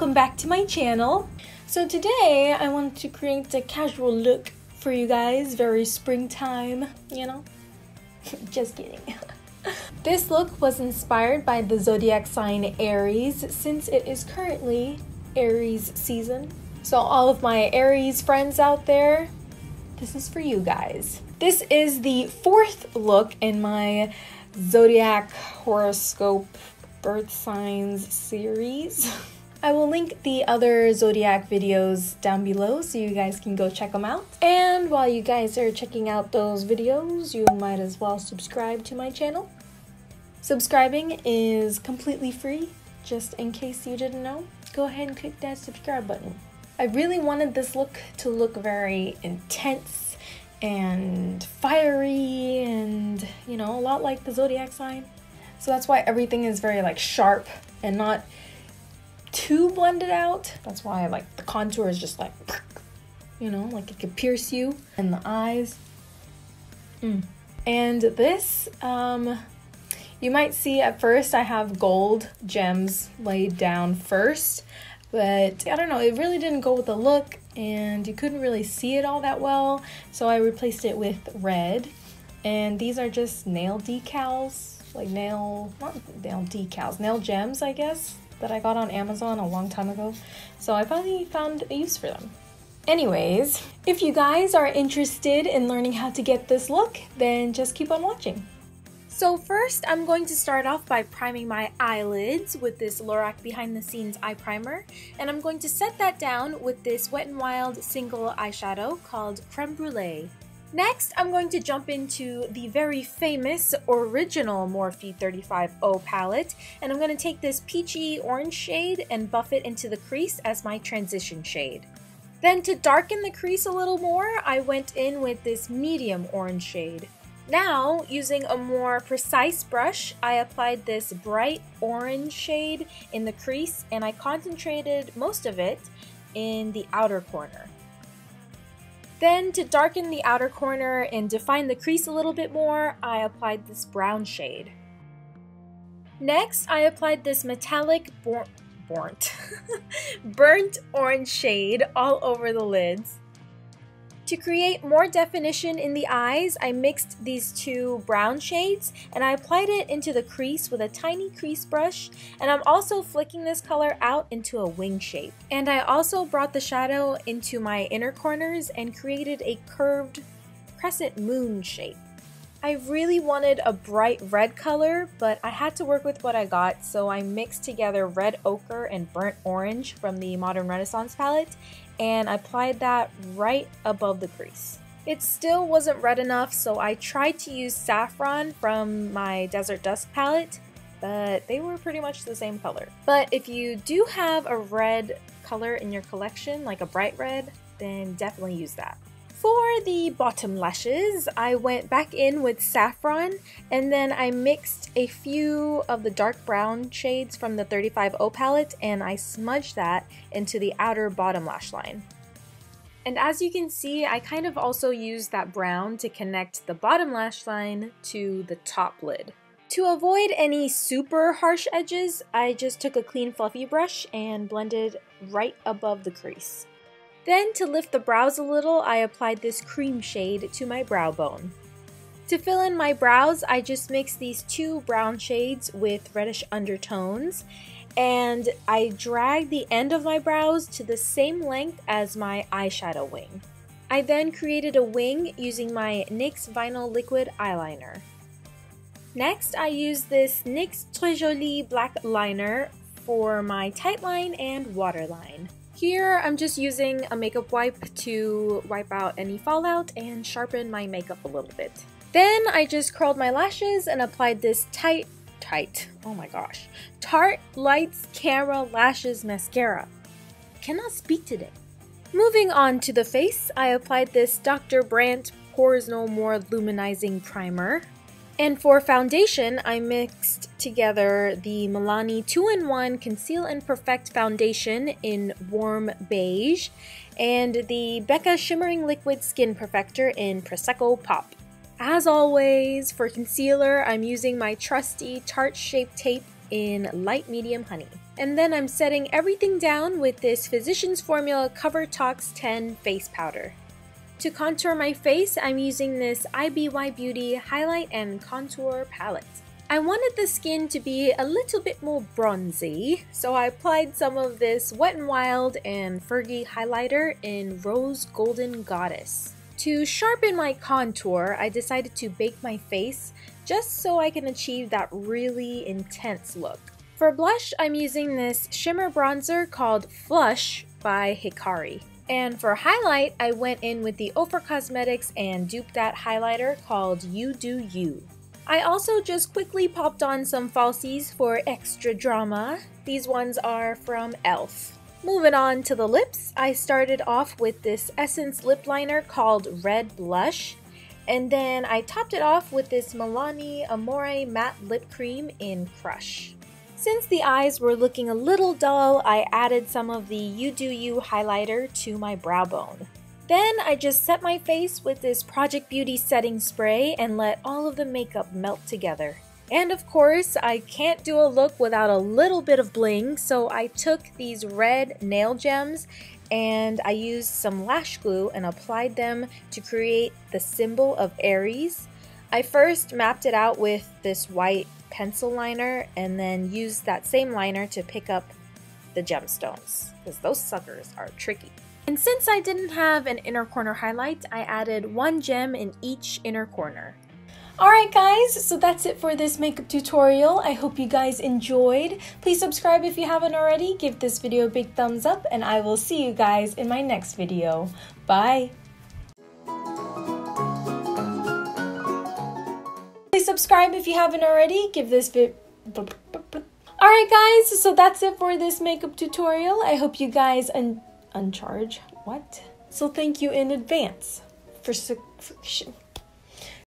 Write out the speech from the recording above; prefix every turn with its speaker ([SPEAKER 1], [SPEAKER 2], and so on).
[SPEAKER 1] welcome back to my channel. So today I wanted to create a casual look for you guys, very springtime, you know? Just kidding. this look was inspired by the zodiac sign Aries since it is currently Aries season. So all of my Aries friends out there, this is for you guys. This is the fourth look in my zodiac horoscope birth signs series. I will link the other zodiac videos down below so you guys can go check them out. And while you guys are checking out those videos, you might as well subscribe to my channel. Subscribing is completely free, just in case you didn't know. Go ahead and click that subscribe button. I really wanted this look to look very intense and fiery and, you know, a lot like the zodiac sign. So that's why everything is very like sharp and not too blended out. That's why like the contour is just like, you know, like it could pierce you and the eyes. Mm. And this, um, you might see at first I have gold gems laid down first but I don't know, it really didn't go with the look and you couldn't really see it all that well, so I replaced it with red. And these are just nail decals, like nail, not nail decals, nail gems, I guess, that I got on Amazon a long time ago. So I finally found a use for them. Anyways, if you guys are interested in learning how to get this look, then just keep on watching. So first, I'm going to start off by priming my eyelids with this Lorac Behind the Scenes Eye Primer, and I'm going to set that down with this Wet n Wild single eyeshadow called Creme Brulee. Next, I'm going to jump into the very famous original Morphe 35O palette, and I'm going to take this peachy orange shade and buff it into the crease as my transition shade. Then to darken the crease a little more, I went in with this medium orange shade. Now, using a more precise brush, I applied this bright orange shade in the crease and I concentrated most of it in the outer corner. Then to darken the outer corner and define the crease a little bit more, I applied this brown shade. Next, I applied this metallic burnt, burnt orange shade all over the lids. To create more definition in the eyes, I mixed these two brown shades and I applied it into the crease with a tiny crease brush and I'm also flicking this color out into a wing shape. And I also brought the shadow into my inner corners and created a curved crescent moon shape. I really wanted a bright red color, but I had to work with what I got, so I mixed together red ochre and burnt orange from the Modern Renaissance palette and I applied that right above the crease. It still wasn't red enough, so I tried to use saffron from my Desert Dusk palette, but they were pretty much the same color. But if you do have a red color in your collection, like a bright red, then definitely use that. For the bottom lashes, I went back in with saffron and then I mixed a few of the dark brown shades from the 35O palette and I smudged that into the outer bottom lash line. And as you can see, I kind of also used that brown to connect the bottom lash line to the top lid. To avoid any super harsh edges, I just took a clean fluffy brush and blended right above the crease. Then to lift the brows a little, I applied this cream shade to my brow bone. To fill in my brows, I just mixed these two brown shades with reddish undertones and I dragged the end of my brows to the same length as my eyeshadow wing. I then created a wing using my NYX Vinyl Liquid Eyeliner. Next, I used this NYX Très Jolie Black Liner for my tight line and waterline. Here, I'm just using a makeup wipe to wipe out any fallout and sharpen my makeup a little bit. Then I just curled my lashes and applied this tight, tight, oh my gosh, Tarte Lights Camera Lashes Mascara. Cannot speak today. Moving on to the face, I applied this Dr. Brandt Pores No More Luminizing Primer. And for foundation, I mixed together the Milani 2-in-1 Conceal and Perfect Foundation in Warm Beige and the Becca Shimmering Liquid Skin Perfector in Prosecco Pop. As always, for concealer, I'm using my trusty Tarte Shape Tape in light medium honey. And then I'm setting everything down with this Physicians Formula Cover Tox 10 face powder. To contour my face, I'm using this IBY Beauty Highlight and Contour Palette. I wanted the skin to be a little bit more bronzy, so I applied some of this Wet n Wild and Fergie highlighter in Rose Golden Goddess. To sharpen my contour, I decided to bake my face just so I can achieve that really intense look. For blush, I'm using this shimmer bronzer called Flush by Hikari. And for highlight, I went in with the Ofra Cosmetics and Dupe That highlighter called You Do You. I also just quickly popped on some falsies for extra drama. These ones are from e.l.f. Moving on to the lips, I started off with this Essence lip liner called Red Blush. And then I topped it off with this Milani Amore Matte Lip Cream in Crush. Since the eyes were looking a little dull, I added some of the You Do You highlighter to my brow bone. Then I just set my face with this Project Beauty setting spray and let all of the makeup melt together. And of course, I can't do a look without a little bit of bling, so I took these red nail gems and I used some lash glue and applied them to create the symbol of Aries. I first mapped it out with this white pencil liner and then used that same liner to pick up the gemstones because those suckers are tricky. And since I didn't have an inner corner highlight, I added one gem in each inner corner. Alright guys, so that's it for this makeup tutorial. I hope you guys enjoyed. Please subscribe if you haven't already, give this video a big thumbs up, and I will see you guys in my next video. Bye! Please subscribe if you haven't already. Give this video. Alright guys, so that's it for this makeup tutorial. I hope you guys un uncharge. What? So thank you in advance for, for